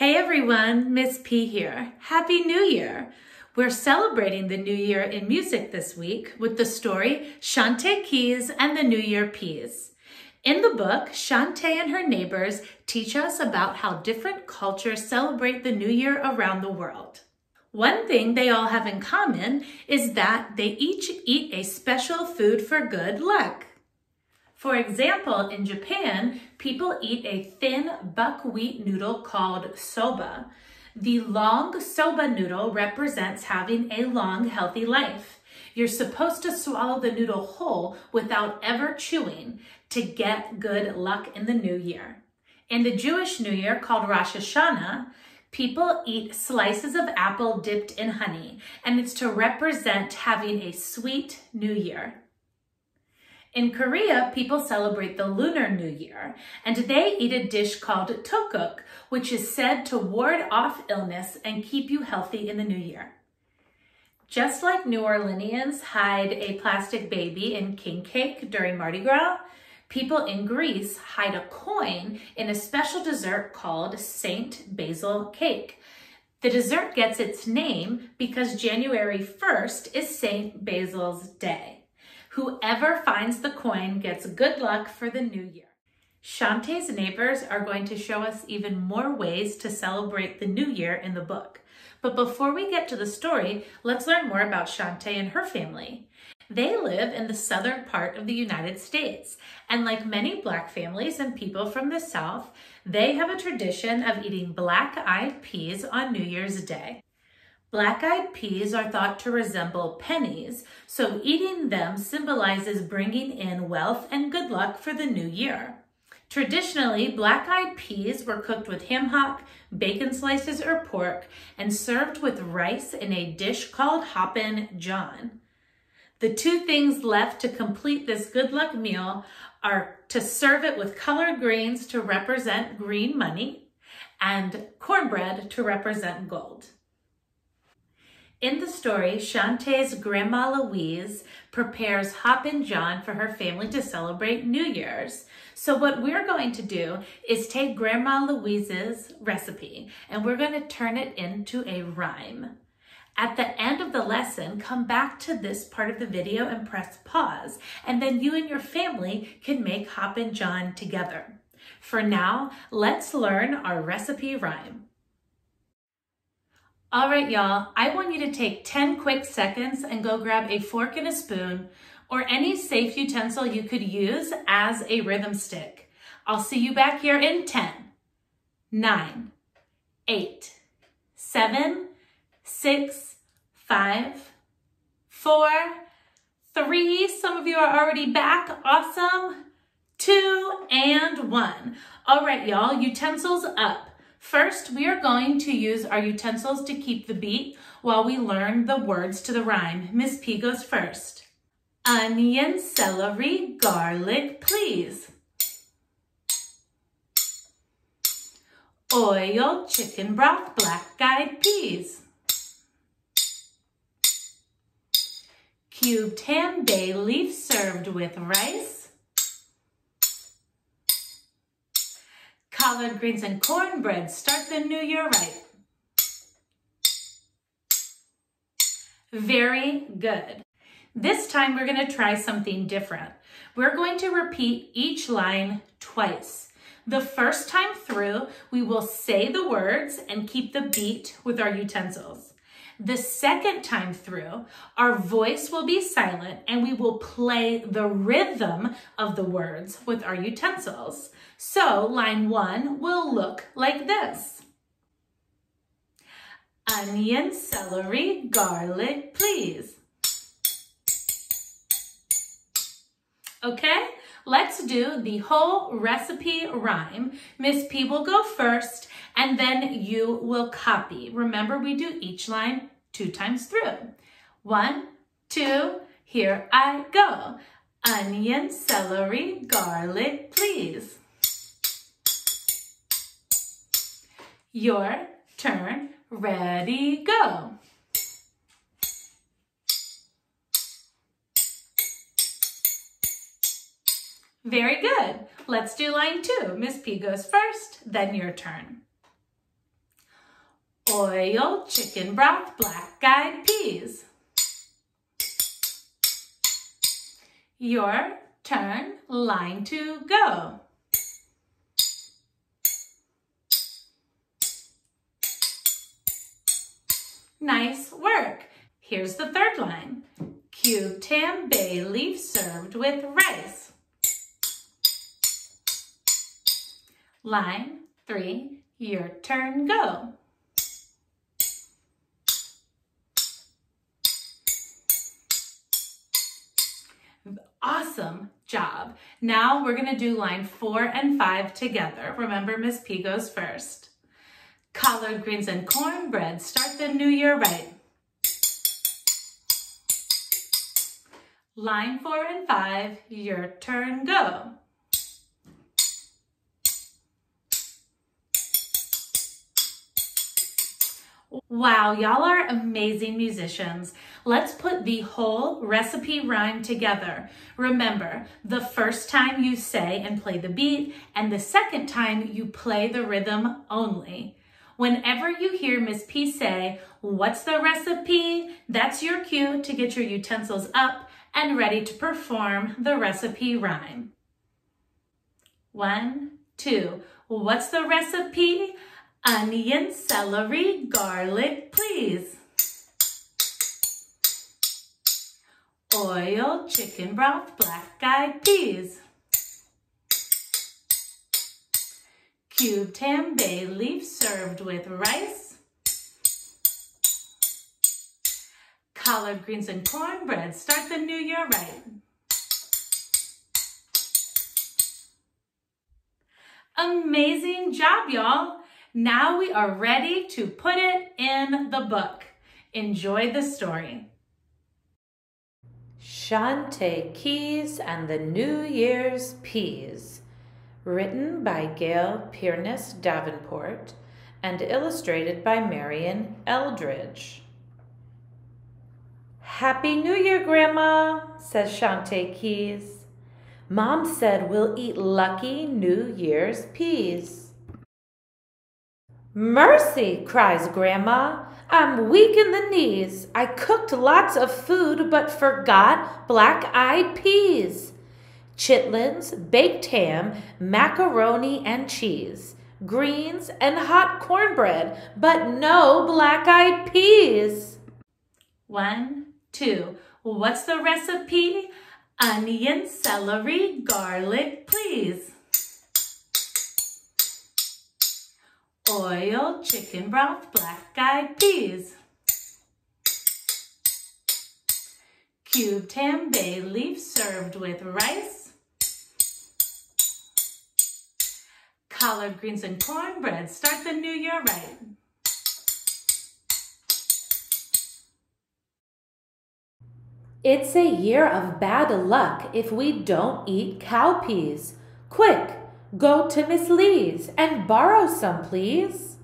Hey everyone, Miss P here. Happy New Year! We're celebrating the New Year in music this week with the story Shante Keys and the New Year Peas. In the book, Shante and her neighbors teach us about how different cultures celebrate the New Year around the world. One thing they all have in common is that they each eat a special food for good luck. For example, in Japan, people eat a thin buckwheat noodle called soba. The long soba noodle represents having a long, healthy life. You're supposed to swallow the noodle whole without ever chewing to get good luck in the new year. In the Jewish New Year called Rosh Hashanah, people eat slices of apple dipped in honey, and it's to represent having a sweet new year. In Korea, people celebrate the Lunar New Year, and they eat a dish called tteokguk, which is said to ward off illness and keep you healthy in the new year. Just like New Orleanians hide a plastic baby in king cake during Mardi Gras, people in Greece hide a coin in a special dessert called Saint Basil cake. The dessert gets its name because January 1st is Saint Basil's Day. Whoever finds the coin gets good luck for the new year. Shante's neighbors are going to show us even more ways to celebrate the new year in the book. But before we get to the story, let's learn more about Shante and her family. They live in the southern part of the United States, and like many Black families and people from the South, they have a tradition of eating black-eyed peas on New Year's Day. Black-eyed peas are thought to resemble pennies, so eating them symbolizes bringing in wealth and good luck for the new year. Traditionally, black-eyed peas were cooked with ham hock, bacon slices, or pork, and served with rice in a dish called Hoppin' John. The two things left to complete this good luck meal are to serve it with collard greens to represent green money and cornbread to represent gold. In the story, Shante's grandma Louise prepares Hoppin' John for her family to celebrate New Year's. So what we're going to do is take Grandma Louise's recipe and we're going to turn it into a rhyme. At the end of the lesson, come back to this part of the video and press pause, and then you and your family can make Hoppin' John together. For now, let's learn our recipe rhyme. All right, y'all, I want you to take 10 quick seconds and go grab a fork and a spoon or any safe utensil you could use as a rhythm stick. I'll see you back here in 10, 9, 8, 7, 6, 5, 4, 3. Some of you are already back. Awesome. 2 and 1. All right, y'all, utensils up. First, we are going to use our utensils to keep the beat while we learn the words to the rhyme. Miss P goes first. Onion, celery, garlic, please. Oil, chicken broth, black-eyed peas. Cubed ham, bay leaf served with rice. Collard greens and cornbread. Start the new year right. Very good. This time we're gonna try something different. We're going to repeat each line twice. The first time through, we will say the words and keep the beat with our utensils. The second time through, our voice will be silent and we will play the rhythm of the words with our utensils. So line one will look like this. Onion, celery, garlic, please. Okay, let's do the whole recipe rhyme. Miss P will go first and then you will copy. Remember, we do each line two times through. One, two, here I go. Onion, celery, garlic, please. Your turn, ready, go. Very good. Let's do line two. Miss P goes first, then your turn. Oil, chicken broth, black-eyed peas. Your turn, line to go. Nice work. Here's the third line. Cube tam bay leaf served with rice. Line three, your turn, go. Awesome job. Now we're gonna do line four and five together. Remember, Miss P goes first collard greens and cornbread. Start the new year right. Line four and five, your turn, go. Wow, y'all are amazing musicians. Let's put the whole recipe rhyme together. Remember, the first time you say and play the beat, and the second time you play the rhythm only. Whenever you hear Miss P say, what's the recipe? That's your cue to get your utensils up and ready to perform the recipe rhyme. One, two, what's the recipe? Onion, celery, garlic, please. Oil, chicken broth, black-eyed peas. cubed ham bay leaf served with rice, collard greens and cornbread. Start the new year right. Amazing job, y'all. Now we are ready to put it in the book. Enjoy the story. Shante Keys and the New Year's Peas written by Gail Piernas-Davenport and illustrated by Marion Eldridge. Happy New Year, Grandma, says Shante Keys. Mom said we'll eat lucky New Year's peas. Mercy, cries Grandma. I'm weak in the knees. I cooked lots of food but forgot black-eyed peas chitlins, baked ham, macaroni and cheese, greens, and hot cornbread, but no black-eyed peas. One, two. What's the recipe? Onion, celery, garlic, please. Oil, chicken broth, black-eyed peas. Cubed ham bay leaf served with rice, collard greens and cornbread. Start the new year right. It's a year of bad luck if we don't eat cowpeas. Quick, go to Miss Lee's and borrow some, please.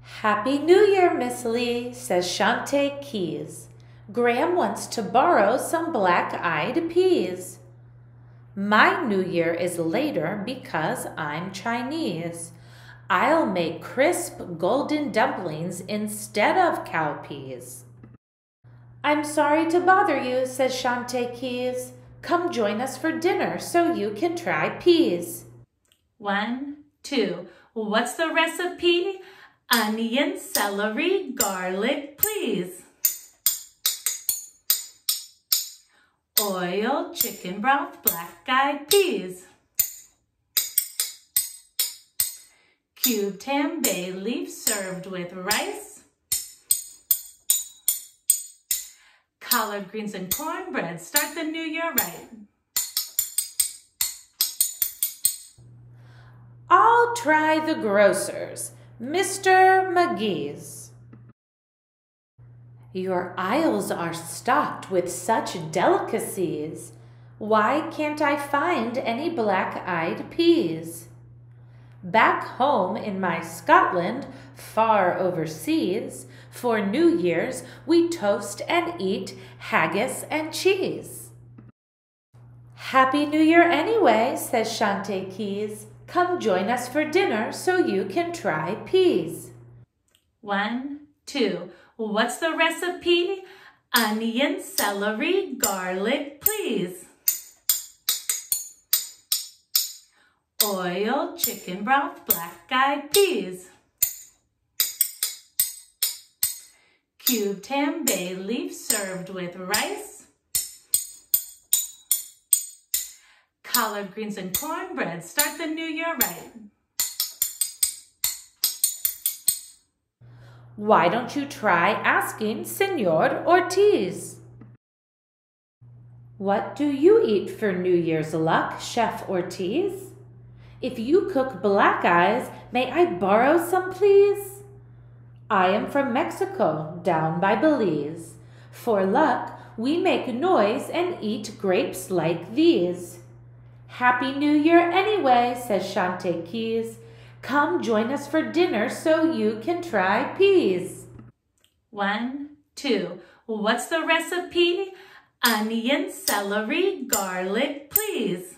Happy New Year, Miss Lee, says Shante Keys. Graham wants to borrow some black-eyed peas. My new year is later because I'm Chinese. I'll make crisp golden dumplings instead of cowpeas. I'm sorry to bother you, says Shante Keys. Come join us for dinner so you can try peas. One, two. What's the recipe? Onion, celery, garlic, please. oil, chicken broth, black-eyed peas. Cubed ham bay leaf served with rice. Collard greens and cornbread. Start the new year right. I'll try the grocer's, Mr. McGee's. Your aisles are stocked with such delicacies. Why can't I find any black-eyed peas? Back home in my Scotland, far overseas, for New Year's we toast and eat haggis and cheese. Happy New Year anyway, says Shante Keys. Come join us for dinner so you can try peas. One, two. What's the recipe? Onion, celery, garlic, please. Oil, chicken broth, black-eyed peas. Cubed ham, bay leaf served with rice. Collard greens and cornbread. Start the new year right. Why don't you try asking Senor Ortiz? What do you eat for New Year's luck, Chef Ortiz? If you cook black eyes, may I borrow some, please? I am from Mexico, down by Belize. For luck, we make noise and eat grapes like these. Happy New Year anyway, says Shante Keys. Come join us for dinner so you can try peas. One, two. What's the recipe? Onion, celery, garlic, please.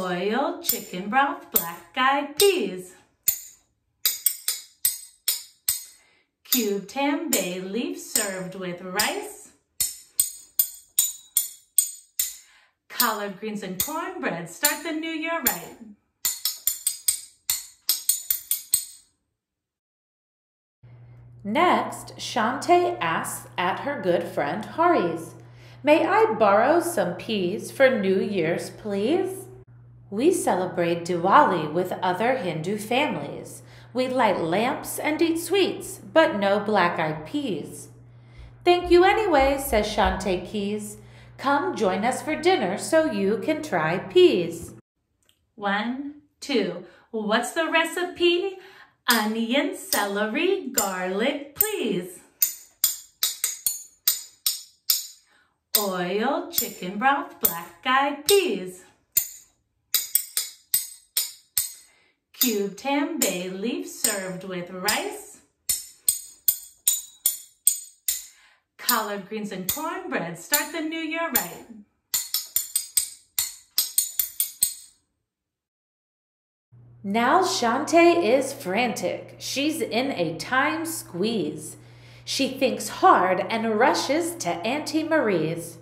Oil, chicken broth, black-eyed peas. Cubed ham, bay leaf served with rice. collard greens and cornbread. Start the new year right. Next, Shante asks at her good friend Hari's, May I borrow some peas for New Year's, please? We celebrate Diwali with other Hindu families. We light lamps and eat sweets, but no black-eyed peas. Thank you anyway, says Shante Keys. Come join us for dinner so you can try peas. One, two. What's the recipe? Onion, celery, garlic, please. Oil, chicken broth, black-eyed peas. Cubed ham, leaf served with rice. collard greens and cornbread. Start the new year right. Now Shante is frantic. She's in a time squeeze. She thinks hard and rushes to Auntie Marie's.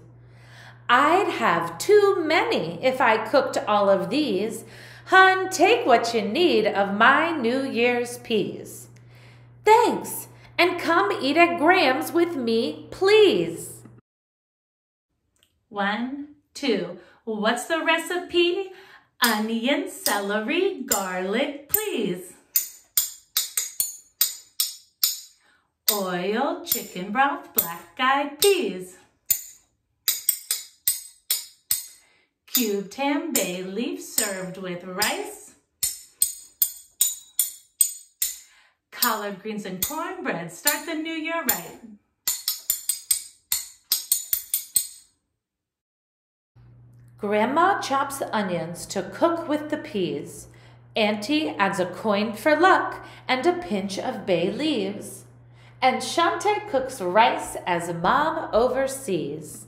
I'd have too many if I cooked all of these. Hun, take what you need of my New Year's peas. Thanks, and come eat at Graham's with me, please. One, two. What's the recipe? Onion, celery, garlic, please. Oil, chicken broth, black-eyed peas. Cubed ham, bay leaf served with rice. collard greens and cornbread. Start the new year right. Grandma chops onions to cook with the peas. Auntie adds a coin for luck and a pinch of bay leaves. And Shante cooks rice as Mom oversees.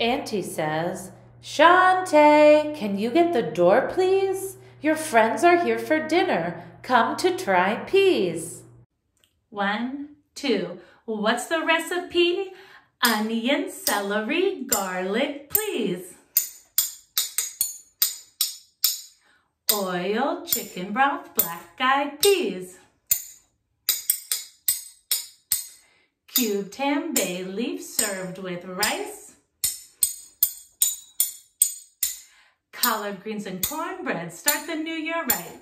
Auntie says, Shante, can you get the door, please? Your friends are here for dinner. Come to try peas. One, two. What's the recipe? Onion, celery, garlic, please. Oil, chicken broth, black-eyed peas. Cubed ham, bay leaf served with rice. Collard greens and cornbread. Start the new year right.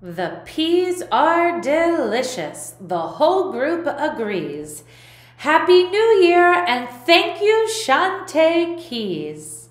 The peas are delicious. The whole group agrees. Happy New Year and thank you, Shante Keys.